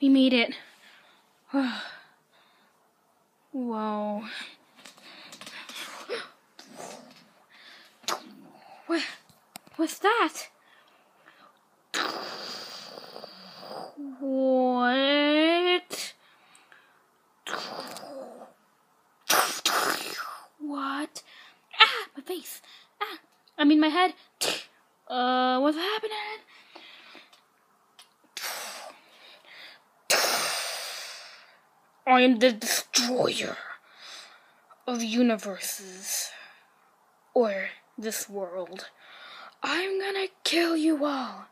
We made it. Whoa. What? What's that? What? What? Ah, my face. Ah, I mean my head. Uh, what's happening? I am the destroyer of universes. Or this world. I'm gonna kill you all.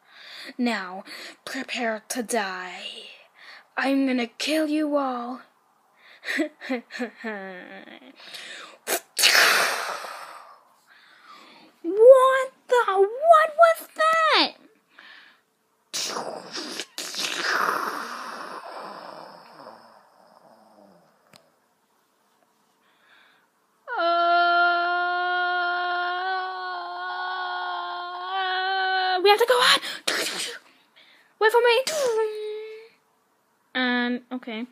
Now, prepare to die. I'm gonna kill you all. what the? What was that? Uh, we have to go on. Wait for me. And okay.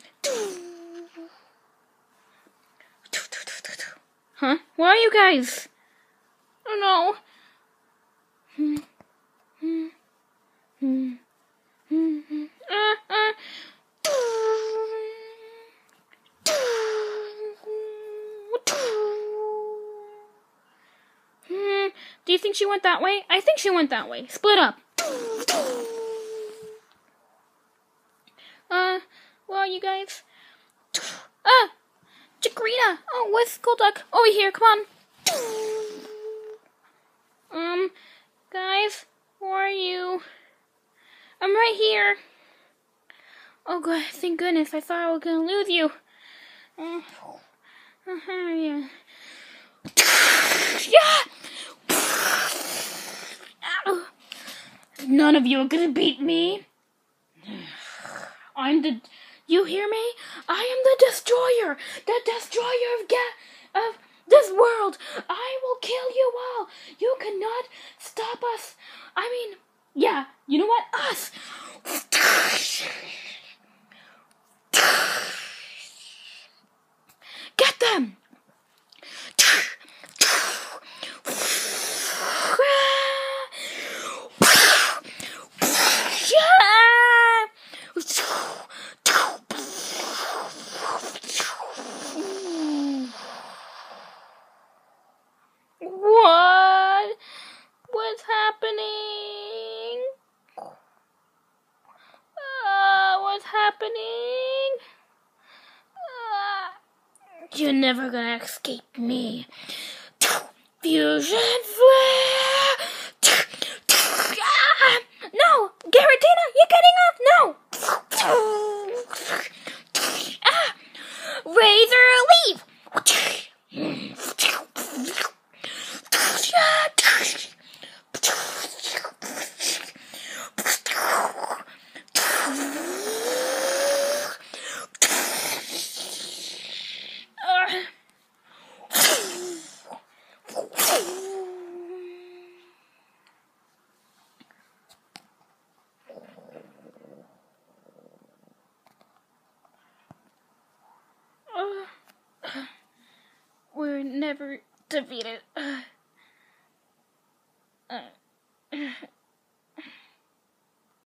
Huh? Where are you guys? Oh no. Uh, Do you think she went that way? I think she went that way. Split up. Uh, well, you guys. Ah! Jagrina! Oh, where's Golduck? Over here, come on. Um, guys, where are you? I'm right here. Oh, God, thank goodness. I thought I was gonna lose you. Uh, uh-huh. Yeah! None of you are gonna beat me. I'm the. You hear me? I am the destroyer, the destroyer of ga- of this world. I will kill you all. You cannot stop us. I mean, yeah. You know what? Us. Get them. What? What's happening? Uh, what's happening? Uh, you're never gonna escape me. Fusion flare! Ah! No! Giratina, you're getting off! No! never defeated. Uh, uh,